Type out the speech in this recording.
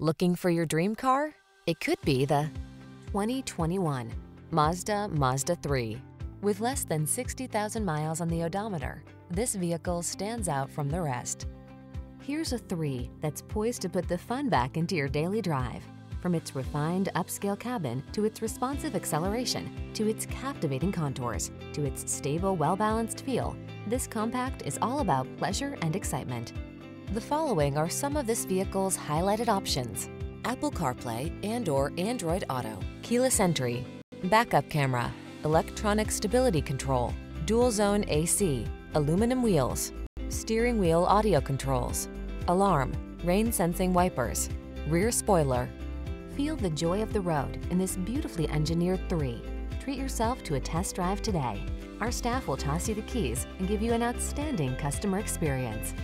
Looking for your dream car? It could be the 2021 Mazda Mazda 3. With less than 60,000 miles on the odometer, this vehicle stands out from the rest. Here's a 3 that's poised to put the fun back into your daily drive. From its refined upscale cabin to its responsive acceleration to its captivating contours to its stable, well-balanced feel, this compact is all about pleasure and excitement. The following are some of this vehicle's highlighted options. Apple CarPlay and or Android Auto, keyless entry, backup camera, electronic stability control, dual zone AC, aluminum wheels, steering wheel audio controls, alarm, rain sensing wipers, rear spoiler. Feel the joy of the road in this beautifully engineered 3. Treat yourself to a test drive today. Our staff will toss you the keys and give you an outstanding customer experience.